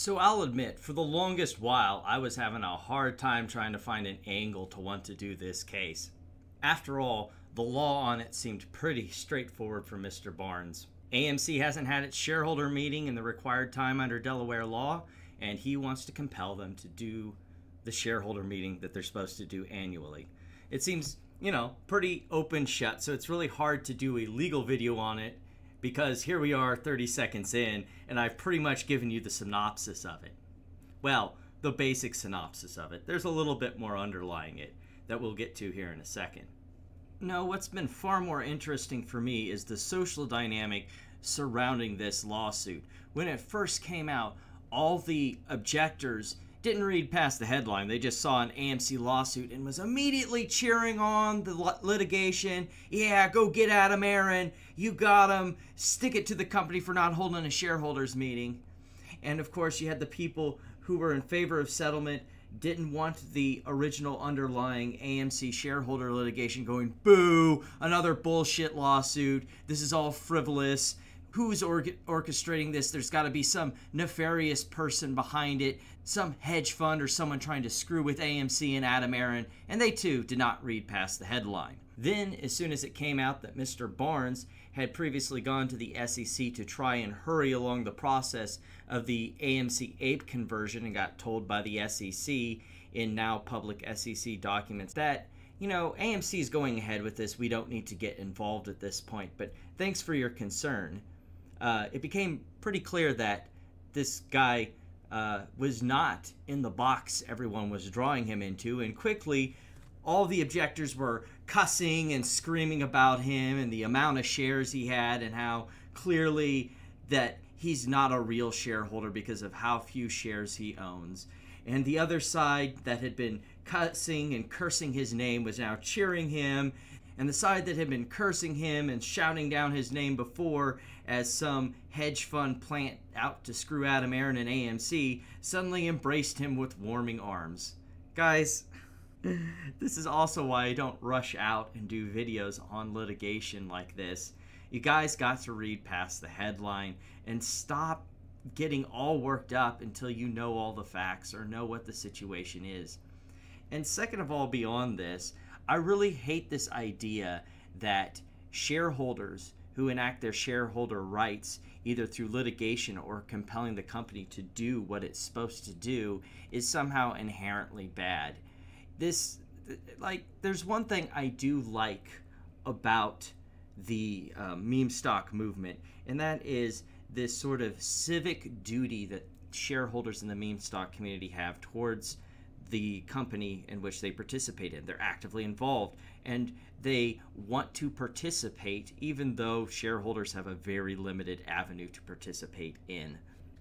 So I'll admit, for the longest while, I was having a hard time trying to find an angle to want to do this case. After all, the law on it seemed pretty straightforward for Mr. Barnes. AMC hasn't had its shareholder meeting in the required time under Delaware law, and he wants to compel them to do the shareholder meeting that they're supposed to do annually. It seems, you know, pretty open shut, so it's really hard to do a legal video on it because here we are 30 seconds in, and I've pretty much given you the synopsis of it. Well, the basic synopsis of it. There's a little bit more underlying it that we'll get to here in a second. No, what's been far more interesting for me is the social dynamic surrounding this lawsuit. When it first came out, all the objectors didn't read past the headline. They just saw an AMC lawsuit and was immediately cheering on the litigation. Yeah, go get Adam Aron. You got him. Stick it to the company for not holding a shareholders meeting. And of course, you had the people who were in favor of settlement, didn't want the original underlying AMC shareholder litigation going, boo, another bullshit lawsuit. This is all frivolous who's or- orchestrating this. There's got to be some nefarious person behind it, some hedge fund or someone trying to screw with AMC and Adam Aron, and they too did not read past the headline. Then, as soon as it came out that Mr. Barnes had previously gone to the SEC to try and hurry along the process of the AMC APE conversion and got told by the SEC in now public SEC documents that you know, AMC is going ahead with this. We don't need to get involved at this point, but thanks for your concern uh, it became pretty clear that this guy uh, was not in the box everyone was drawing him into, and quickly all the objectors were cussing and screaming about him and the amount of shares he had and how clearly that he's not a real shareholder because of how few shares he owns. And the other side that had been cussing and cursing his name was now cheering him and the side that had been cursing him and shouting down his name before as some hedge fund plant out to screw Adam Aron and AMC suddenly embraced him with warming arms. Guys, this is also why I don't rush out and do videos on litigation like this. You guys got to read past the headline and stop getting all worked up until you know all the facts or know what the situation is. And second of all, beyond this, I really hate this idea that shareholders who enact their shareholder rights either through litigation or compelling the company to do what it's supposed to do is somehow inherently bad. This like there's one thing I do like about the uh, meme stock movement, and that is this sort of civic duty that shareholders in the meme stock community have towards the company in which they participate in. They're actively involved and they want to participate, even though shareholders have a very limited avenue to participate in.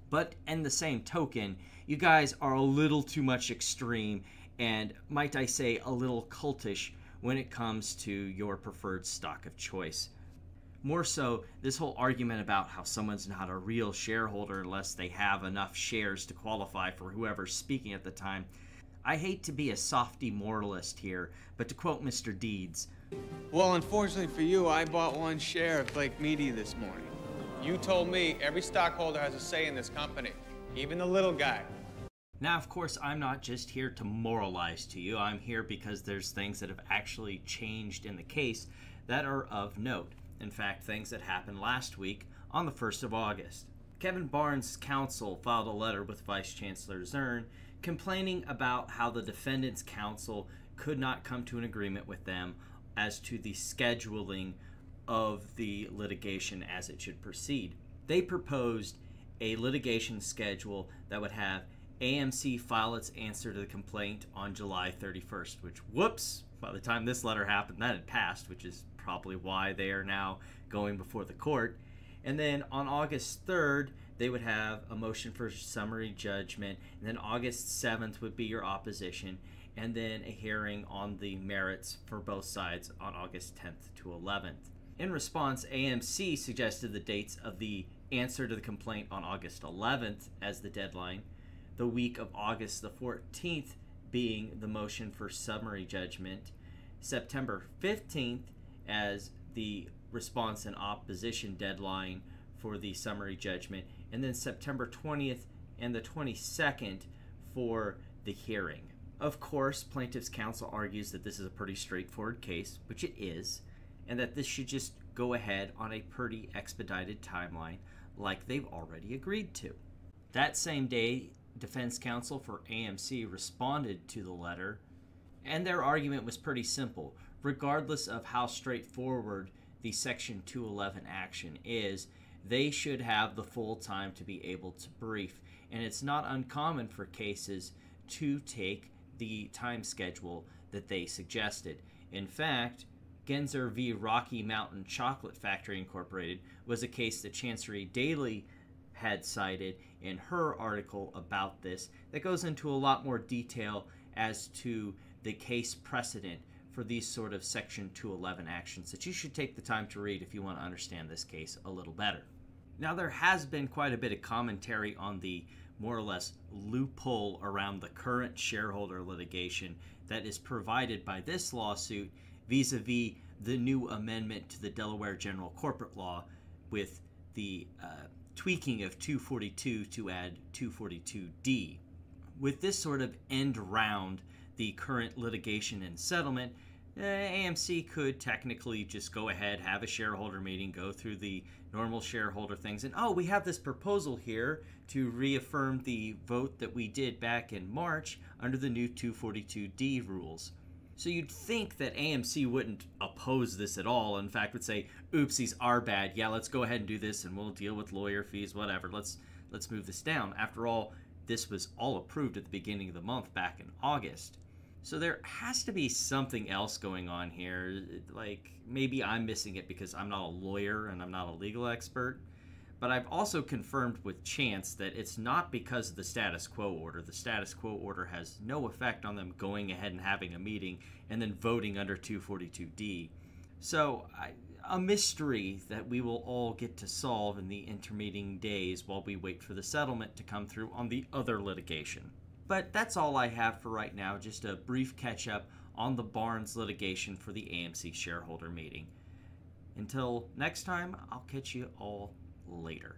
But in the same token, you guys are a little too much extreme and, might I say, a little cultish when it comes to your preferred stock of choice. More so, this whole argument about how someone's not a real shareholder unless they have enough shares to qualify for whoever's speaking at the time I hate to be a softy moralist here, but to quote Mr. Deeds. Well, unfortunately for you, I bought one share of Blake Media this morning. You told me every stockholder has a say in this company, even the little guy. Now, of course, I'm not just here to moralize to you. I'm here because there's things that have actually changed in the case that are of note. In fact, things that happened last week on the 1st of August. Kevin Barnes' counsel filed a letter with Vice Chancellor Zurn complaining about how the defendant's counsel could not come to an agreement with them as to the scheduling of the litigation as it should proceed. They proposed a litigation schedule that would have AMC file its answer to the complaint on July 31st, which, whoops, by the time this letter happened, that had passed, which is probably why they are now going before the court. And then on August 3rd, they would have a motion for summary judgment, and then August 7th would be your opposition, and then a hearing on the merits for both sides on August 10th to 11th. In response, AMC suggested the dates of the answer to the complaint on August 11th as the deadline, the week of August the 14th being the motion for summary judgment, September 15th as the response and opposition deadline for the summary judgment, and then September 20th and the 22nd for the hearing. Of course, plaintiff's counsel argues that this is a pretty straightforward case, which it is, and that this should just go ahead on a pretty expedited timeline like they've already agreed to. That same day, defense counsel for AMC responded to the letter, and their argument was pretty simple. Regardless of how straightforward the Section 211 action is, they should have the full time to be able to brief. And it's not uncommon for cases to take the time schedule that they suggested. In fact, Genzer v. Rocky Mountain Chocolate Factory Incorporated was a case that Chancery Daily had cited in her article about this that goes into a lot more detail as to the case precedent for these sort of Section 211 actions that you should take the time to read if you want to understand this case a little better. Now, there has been quite a bit of commentary on the more or less loophole around the current shareholder litigation that is provided by this lawsuit vis a vis the new amendment to the Delaware General Corporate Law with the uh, tweaking of 242 to add 242D. With this sort of end round the current litigation and settlement, uh, AMC could technically just go ahead, have a shareholder meeting, go through the normal shareholder things, and oh, we have this proposal here to reaffirm the vote that we did back in March under the new 242D rules. So you'd think that AMC wouldn't oppose this at all. In fact, would say, "Oopsies, are bad. Yeah, let's go ahead and do this, and we'll deal with lawyer fees, whatever. Let's let's move this down." After all, this was all approved at the beginning of the month back in August. So there has to be something else going on here. Like maybe I'm missing it because I'm not a lawyer and I'm not a legal expert. But I've also confirmed with Chance that it's not because of the status quo order. The status quo order has no effect on them going ahead and having a meeting and then voting under 242D. So, I, a mystery that we will all get to solve in the intermeeting days while we wait for the settlement to come through on the other litigation. But that's all I have for right now, just a brief catch up on the Barnes litigation for the AMC shareholder meeting. Until next time, I'll catch you all later.